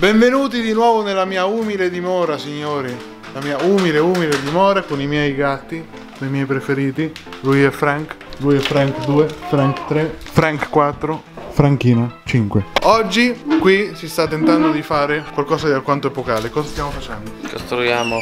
Benvenuti di nuovo nella mia umile dimora, signori. La mia umile, umile dimora con i miei gatti, i miei preferiti. Lui è Frank, lui è Frank 2, Frank 3, Frank 4, Franchino 5. Oggi qui si sta tentando di fare qualcosa di alquanto epocale. Cosa stiamo facendo? Costruiamo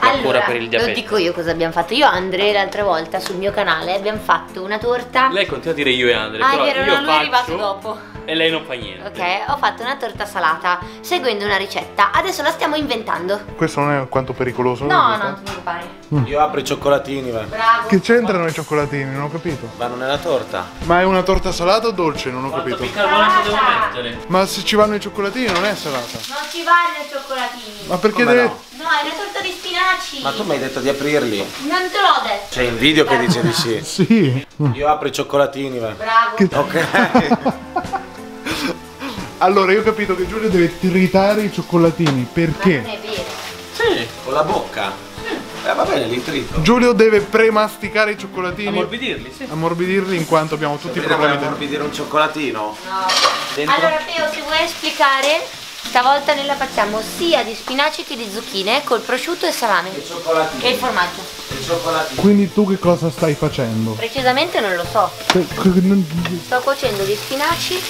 la cura per il lo diabete. dico io cosa abbiamo fatto. Io e Andre l'altra volta sul mio canale abbiamo fatto una torta. Lei continua a dire io e Andre, ah, però vero, io no, lui è arrivato faccio dopo. E lei non fa niente. Ok, ho fatto una torta salata seguendo una ricetta. Adesso la stiamo inventando. Questo non è alquanto pericoloso? No, no, non ti preoccupare. Io apro i cioccolatini, va. Bravo. Che c'entrano i cioccolatini? Non ho capito. Vanno nella torta. Ma è una torta salata o dolce? Non ho Quanto capito. bicarbonato devo mettere? Ma se ci vanno i cioccolatini non è salata. Non ci vanno i cioccolatini. Ma perché Come deve... no? No, è una torta di spinaci. Ma tu mi hai detto di aprirli. Non te l'ho detto. C'è il video che dice di sì. Sì. Io apro i cioccolatini, va. Bravo. Che- Ok. Allora, io ho capito che Giulio deve tritare i cioccolatini. Ma non Perché? è vero. sì. Con la bocca. Eh, va bene, li trito. Giulio deve premasticare i cioccolatini. Ammorbidirli, sì. Ammorbidirli in quanto abbiamo tutti i problemi vuoi ammorbidire un cioccolatino? No. Dentro? Allora, Teo, se vuoi esplicare, stavolta noi la facciamo sia di spinaci che di zucchine col prosciutto e salame. Il E il cioccolatino. formaggio. Il cioccolatino. Quindi tu che cosa stai facendo? Precisamente non lo so. Sto cuocendo gli spinaci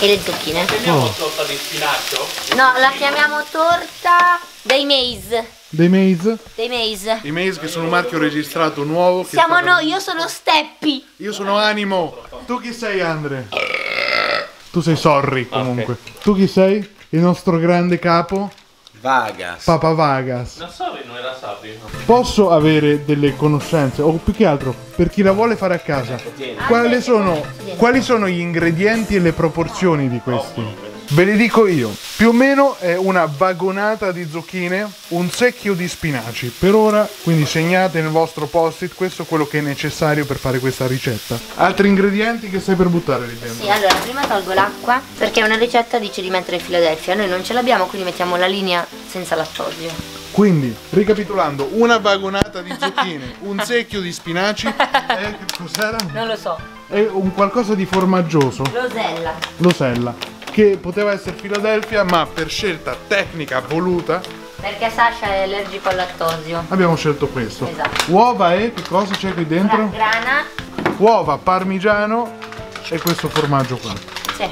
e le zucchine. Chiamiamo torta di spinacio? No, la chiamiamo torta dei maize. Dei maize? Dei maize. I maize che sono un marchio registrato nuovo. che Siamo noi, io sono Steppi. Io sono Animo. Tu chi sei, Andre? Tu sei Sorry, comunque. Tu chi sei? Il nostro grande capo? Vagas. Papa Vagas. Non so, non era Sabri. Posso avere delle conoscenze, o più che altro, per chi la vuole fare a casa, quali sono, quali sono gli ingredienti e le proporzioni di questi? Ve li dico io. Più o meno è una vagonata di zucchine, un secchio di spinaci. Per ora, quindi segnate nel vostro post-it, questo è quello che è necessario per fare questa ricetta. Altri ingredienti che stai per buttare lì dentro? Sì, allora prima tolgo l'acqua perché una ricetta dice di mettere Philadelphia. Noi non ce l'abbiamo, quindi mettiamo la linea senza lattosio. Quindi, ricapitolando, una vagonata di zucchine, un secchio di spinaci, e che cos'era? Non lo so. E un qualcosa di formaggioso. Rosella. Losella che poteva essere Philadelphia ma per scelta tecnica voluta Perché Sasha è allergico al lattosio. abbiamo scelto questo Esatto. uova e che cosa c'è qui dentro? grana. uova parmigiano e questo formaggio qua Sì.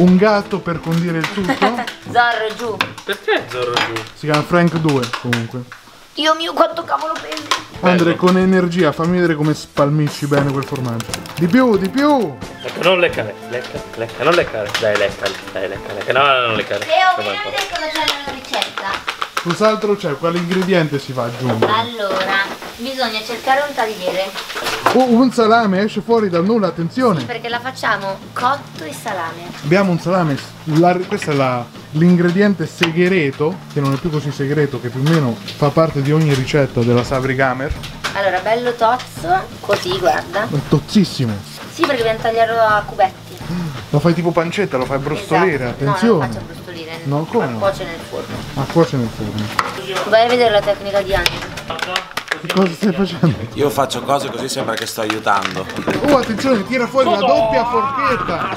un gatto per condire il tutto Zorro giù. Perché Zorro giù? si chiama Frank 2 comunque Dio mio, quanto cavolo pesi. Andre con energia fammi vedere come spalmisci bene quel formaggio di più di più Ecco, non leccare, lecca, lecca, non leccare. Dai, lecca, dai, lecca, lecca. No, no, non leccare. Vai, vieni a vedere cosa c'è nella ricetta. Cos'altro c'è? quale ingrediente si va ad aggiungere? Allora, bisogna cercare un tagliere. oh un salame esce fuori dal nulla attenzione Perché la facciamo cotto e salame. Abbiamo un salame, la- questo è l'ingrediente segreto, che non è più così segreto, che più o meno fa parte di ogni ricetta della Sabri Gamer. Allora, bello tozzo, così, guarda. È tozzissimo. Sì, perché dobbiamo tagliarlo a cubetti. Lo fai tipo pancetta, lo fai brustolire, Esatto. No, attenzione. brustolire. No, come Ma cuoce nel forno. A cuoce nel forno. Vai a vedere la tecnica di Anni. Che cosa stai facendo? Io faccio cose così sembra che sto aiutando. Oh, attenzione, tira fuori la doppia forchetta.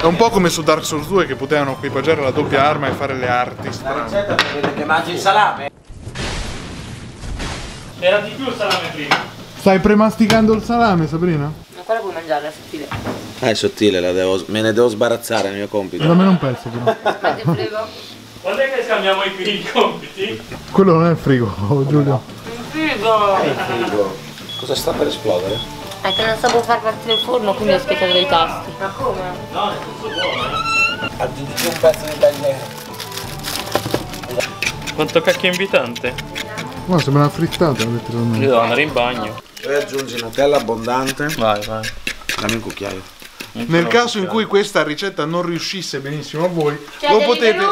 È un po' come su Dark Souls 2 che potevano equipaggiare la doppia arma e fare le arti La strane. ricetta prevede che mangi il salame. Era di più il salame prima. Stai premasticando il salame, Sabrina? Quella puoi mangiarla, sottile. Ah, è sottile, la devo- me ne devo sbarazzare, è il mio compito. Dammene un pezzo però. Ma ti prego. Quando è che scambiamo i, i compiti? Quello non è il frigo, Giulio. Figo! Frigo. Cosa sta per esplodere? È che non sapevo far partire il forno, quindi ho schiacciato dei tasti. Ma come? No, è tutto buono, eh. Aggiungi un pezzo di tagliere. Quanto cacchio invitante. Ma sembra una frittata, letteralmente. Io devo andare in bagno. Poi aggiungi Nutella abbondante. Vai, vai. Dammi un cucchiaio. Nel caso in cui questa ricetta non riuscisse benissimo a voi, Cioè, lo, potete,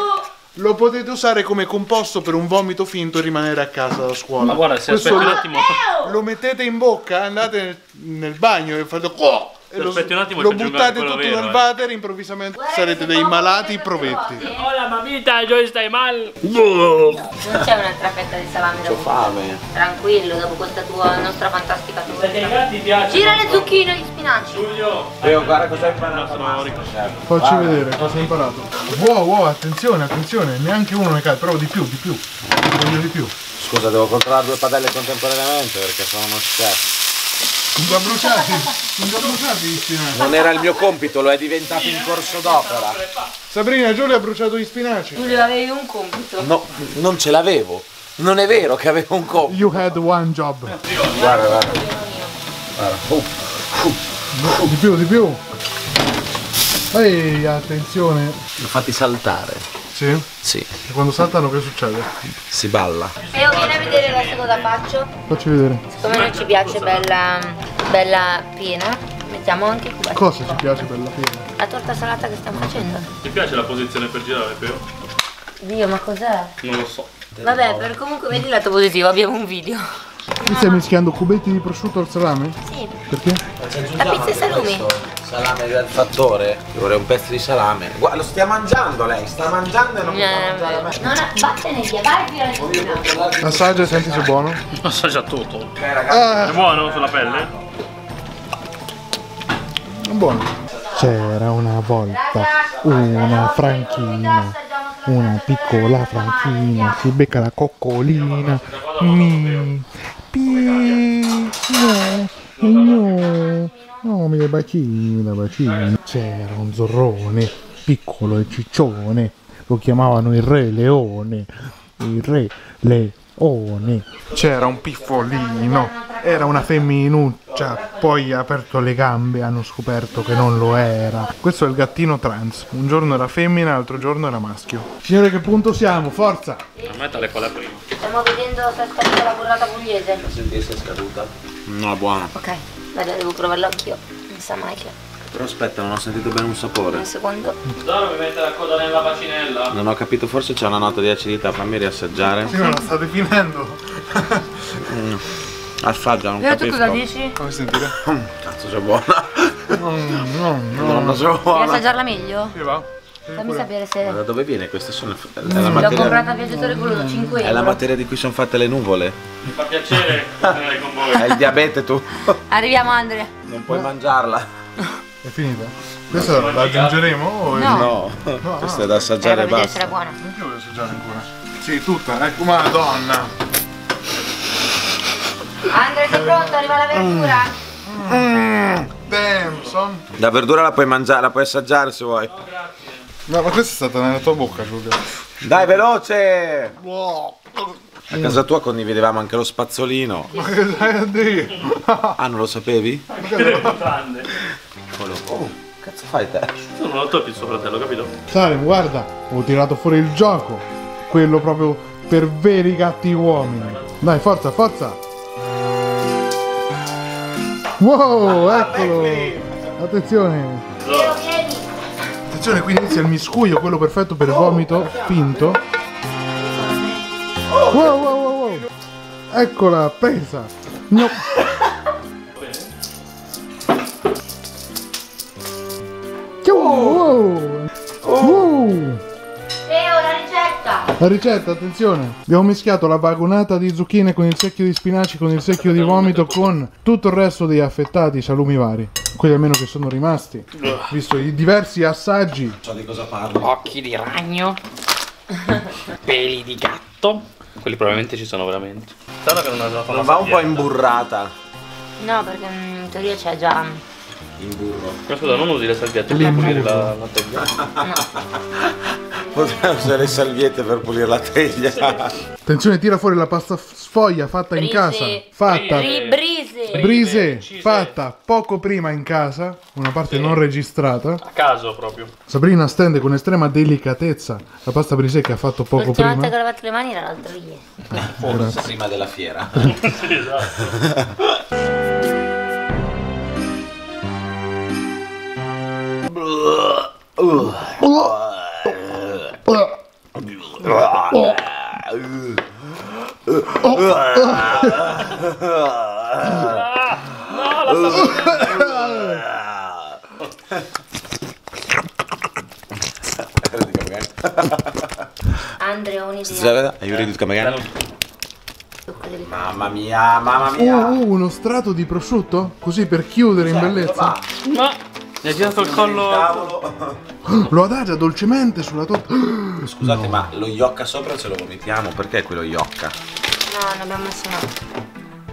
lo potete usare come composto per un vomito finto e rimanere a casa da scuola. Ma guarda, se Questo aspetti un lo, attimo. lo mettete in bocca, andate nel, nel bagno e fate oh! Lo, aspetti un attimo, lo buttate tutto vero, nel eh. water improvvisamente sarete dei malati provetti. Hola mamita, yo stai mal. Non c'è un'altra fetta di salame Ho fame. Tranquillo, dopo questa tua nostra fantastica Perché gatti piace. Gira le zucchine gli spinaci. Giulio. Io guarda cosa hai imparato. Facci vedere cosa hai imparato. Wow, wow, attenzione, attenzione, neanche uno ne cade, però di più, di più. Voglio di più. Scusa, devo controllare due padelle contemporaneamente perché sono uno chef. Sono già bruciati, sono già bruciati gli spinaci. Non era il mio compito, lo è diventato in corso d'opera. Sabrina, Giulio ha bruciato gli spinaci. Giulio avevi un compito. No, non ce l'avevo. Non è vero che avevo un compito. You had one job. Guarda, guarda. guarda. Uh, Di più, di più. Ehi, attenzione. li ho fatti saltare. Sì? Sì, E quando saltano che succede? si balla. Teo, vieni a vedere adesso cosa faccio. Facci vedere. Siccome noi ci piace bella, bella piena, mettiamo anche cubetti. Cosa ci piace per la piena? La torta salata che stiamo facendo. Ti piace la posizione per girare, Peo? Dio, ma cos'è? Non lo so. Vabbè, per comunque vedi il lato positivo, abbiamo un video. Tu stai mischiando cubetti di prosciutto al salame? Sì, Perché? la pizza e salumi. Salame del fattore. Vorrei un pezzo di salame. Guarda, lo stia mangiando lei, sta mangiando e non mi fa mangiare a me. Non ha... vattene via, vai via. Assaggia e senti se è buono. Assaggia tutto. Ok, ragazzi. Ah, È buono sulla pelle? è buono. C'era una volta una franchina, una piccola franchina, si becca la coccolina, mi, pi, no, no, no, mi dai bacini, mi dai bacini. C'era un zorrone, piccolo e ciccione, lo chiamavano il re leone, il re leone. C'era un piffolino, era una femminuccia, poi ha aperto le gambe e hanno scoperto che non lo era. Questo è il gattino trans, un giorno era femmina, l'altro giorno era maschio. Signore che punto siamo? Forza! A me tale qual è prima. Stiamo vedendo se è scaduta la burrata pugliese. Senti se è scaduta. No, buona. Ok, vado, devo provarlo anch'io. Non sa mai che. Però aspetta, non ho sentito bene un sapore. Un secondo. Zoro mi mette la coda nella bacinella. Non ho capito, forse c'è una nota di acidità, fammi riassaggiare. Sì, ma la state finendo. Mm. Assaggia, non Però tu capisco. cosa dici? Come sentire? Cazzo, c'è buona. No, no, no. Nonna, c'è Vuoi buona. assaggiarla meglio? Sì, va? Fammi sapere se... Ma da dove viene? Queste sono è la L'ho materia, comprata a Viaggiatore Voluto 5 è euro. la materia di cui sono fatte le nuvole. Mi fa piacere con voi. Hai il diabete tu. Arriviamo Andrea. Non puoi mangiarla. È finita? Questa la aggiungeremo? O è- No, questa è da assaggiare Eh, e basta. buona. Anche voglio assaggiare ancora. Sì, tutta, ecco, madonna. Andrea, sei pronto? Arriva la verdura? Mm, damn, son. La verdura la puoi mangiare, la puoi assaggiare se vuoi. No, ma questa è stata nella tua bocca, Giulio. Dai, veloce! Wow. A casa tua condividevamo anche lo spazzolino. Ma che stai a dire? Ah, non lo sapevi? Grande. Eccolo. Oh, cazzo fai te? Tu non lo tocchi il suo fratello, capito? Salem, guarda, ho tirato fuori il gioco. Quello proprio per veri gatti uomini. Dai, forza, forza. Wow, eccolo. Attenzione. Attenzione, qui inizia il miscuglio, quello perfetto per vomito finto. Wow, wow, wow, wow. Eccola, presa. No. La ricetta, attenzione. Abbiamo mischiato la vagonata di zucchine con il secchio di spinaci, con il secchio di vomito, con tutto il resto dei affettati salumi vari. Quelli almeno che sono rimasti. Visto i diversi assaggi. So di cosa parlo. Occhi di ragno. Peli di gatto. Quelli probabilmente ci sono veramente. Guarda che non aveva fatto Non va un po' imburrata. No, perché in teoria c'è già... In burro. Ma scusa, non usi le salviette per pulire la, la teglia. Potrei usare le salviette per pulire la teglia. Attenzione, tira fuori la pasta sfoglia fatta in Brise. casa. Fatta. Bri- brise. Brise Cise. fatta poco prima in casa, una parte non registrata. A caso proprio. Sabrina stende con estrema delicatezza la pasta brisée che ha fatto poco L'ultima prima. volta che ho lavato le mani era l'altro ieri. Prima della fiera. sì, esatto. Oh. no, la Andre ho un'idea. Hai ready to come again? Mamma mia, mamma mia. Oh, oh, uno strato di prosciutto? Così per chiudere in bellezza. Ma... Gli ha girato il collo. Lo adagia dolcemente sulla torta. Scusate, no. ma lo iocca sopra ce lo vomitiamo? Perché quello iocca? No, ne abbiamo messo un altro.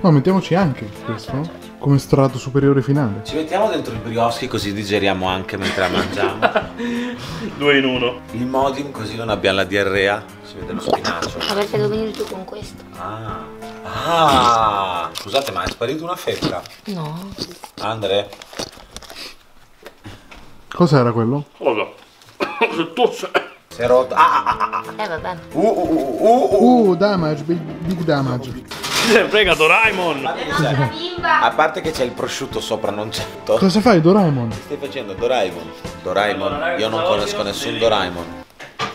No, mettiamoci anche questo, no? Come strato superiore finale. Ci mettiamo dentro il brioschi così digeriamo anche mentre la mangiamo. Due in uno. Il modium così non abbiamo la diarrea. Si vede lo spinacio. Ma perché devo venire tu con questo? Ah. Ah. Scusate, ma è sparita una fetta. No. Andre? Cos'era quello? Cosa? Se tu sei. Si è rotto. Ah, ah, ah, ah. Eh vabbè. Uh, uh, uh, uh, uh. Uh, damage, big, big damage. Se frega Doraemon. A parte che c'è il prosciutto sopra, non c'è. Cosa fai, Doraemon? Stai facendo Doraemon? Doraemon? Io non conosco nessun Doraemon.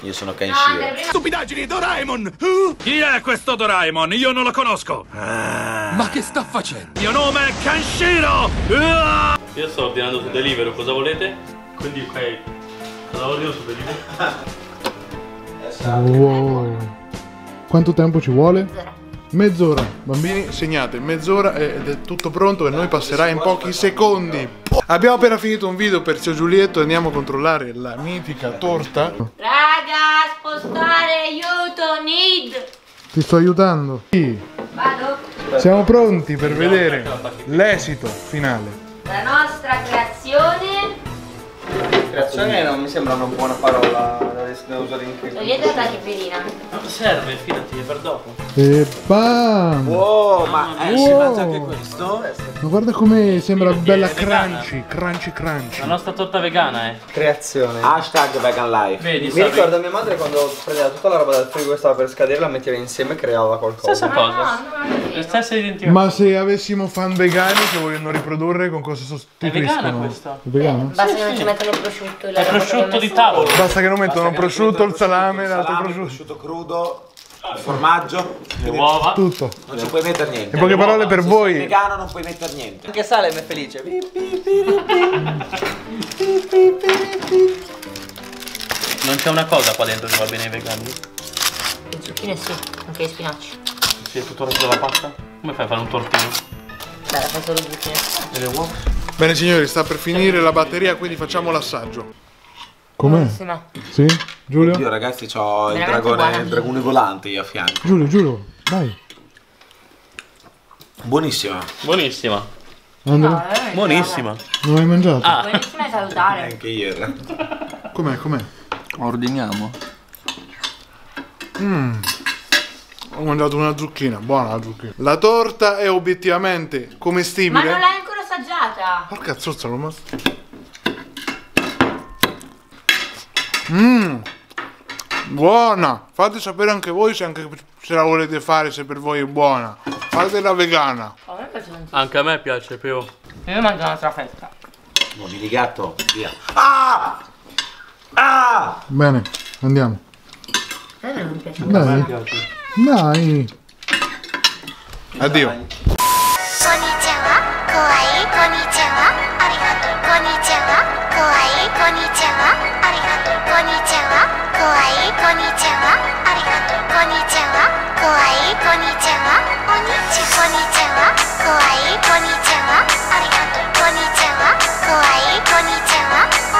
Io sono Kenshiro. Stupidaggini, Doraemon! Chi è questo Doraemon? Io non lo conosco. Ma che sta facendo? Il mio nome è Kenshiro! Ah! Io sto ordinando su Deliveroo, cosa volete? Quindi ok. Cosa ordino su Deliveroo? Wow. Quanto tempo ci vuole? Mezz'ora. Bambini, segnate, mezz'ora ed è tutto pronto e noi passerà in pochi secondi. Abbiamo appena finito un video per zio Giulietto e andiamo a controllare la mitica torta. Raga, spostare, aiuto, need! Ti sto aiutando. Sì. Vado? Siamo pronti per vedere l'esito finale. La nostra creazione. Creazione non mi sembra una buona parola da da usare in che. Togliete la tachipirina. Non serve, fidati, è per dopo. E bam! Wow, ma eh, si Wow. mangia anche questo? Ma guarda come sembra bella è vegana. crunchy, crunchy crunchy. La nostra torta vegana è. Creazione. Hashtag vegan life. Vedi, Mi savi- ricordo mia madre quando prendeva tutta la roba dal frigo e stava per scadere, la metteva insieme e creava qualcosa. Stessa cosa. no, è La vero. stessa identica. Ma se avessimo fan vegani che vogliono riprodurre con cosa sostituiscono? vegana questa? È vegana? Basta che non sì. ci mettono il prosciutto. È prosciutto di tavolo. Basta che non mettono prosciutto, il salame, il l'altro salame, prosciutto. prosciutto crudo, il formaggio. Le uova. Tutto. Non ci puoi mettere niente. In poche parole per Se sei voi, vegano non puoi mettere niente. Anche Salem è felice. Non c'è una cosa qua dentro che va bene ai vegani? Le zucchine sì, anche i spinaci. Sì, è tutto il resto della pasta? Come fai a fare un tortino? Beh, la fai solo zucchine. E le uova? Bene signori, sta per finire la batteria, quindi facciamo l'assaggio. Com'è? Buonissima. Sì? Giulio? Io ragazzi ho il dragone, il dragone volante io a fianco. Giulio, Giulio, dai. Buonissima. Buonissima. Andrea, veramente Buonissima. non hai mangiato? Ah. Buonissima e salutare. Anche io realtà. Com'è, com'è? Ordiniamo. Ho mangiato una zucchina, buona la zucchina. La torta è obiettivamente Ma non commestibile. l'hai ancora assaggiata. Porca zozza, l'ho mas- Mmm, buona! Fate sapere anche voi se, anche se la volete fare, se per voi è buona. Fatela vegana. A me piace tantissimo. Anche a me piace più. Io mangio un'altra fetta. Muovi di gatto, via. Ah! Ah! Bene, andiamo. Eh, non mi piace. Dai. Dai. Addio. Konnichiwa, kawaii, konnichiwa, arigato, konnichiwa, kawaii, konnichiwa. いこんにちは。ありがとう。こんにちは。怖いこんにちは。おにちこんにちは？怖いこんにちは。ありがとう。こんにちは。怖いこんにちは。